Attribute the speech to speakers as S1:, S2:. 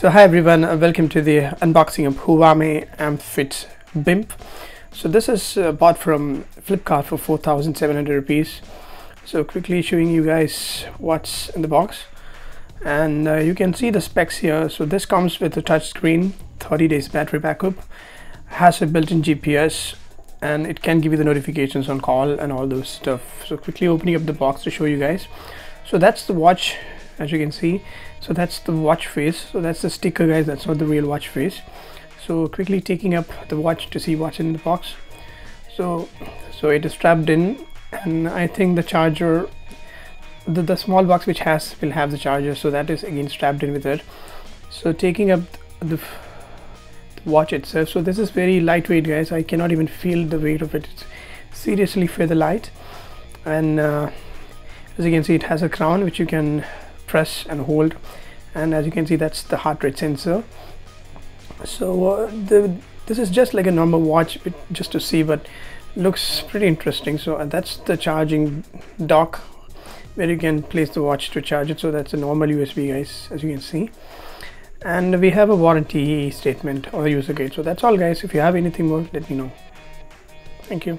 S1: So hi everyone, uh, welcome to the unboxing of Huami Amazfit Bip. So this is uh, bought from Flipkart for 4,700 rupees. So quickly showing you guys what's in the box. And uh, you can see the specs here. So this comes with a touch screen, 30 days battery backup, has a built-in GPS, and it can give you the notifications on call and all those stuff. So quickly opening up the box to show you guys. So that's the watch as you can see. So that's the watch face. So that's the sticker guys. That's not the real watch face. So quickly taking up the watch to see what's in the box. So so it is strapped in and I think the charger the, the small box which has will have the charger. So that is again strapped in with it. So taking up the, the watch itself. So this is very lightweight guys. I cannot even feel the weight of it. It's seriously feather light. And uh, as you can see it has a crown which you can press and hold. And as you can see that's the heart rate sensor. So uh, the this is just like a normal watch just to see but looks pretty interesting. So uh, that's the charging dock where you can place the watch to charge it. So that's a normal USB guys as you can see. And we have a warranty statement or user guide. So that's all guys. If you have anything more let me know. Thank you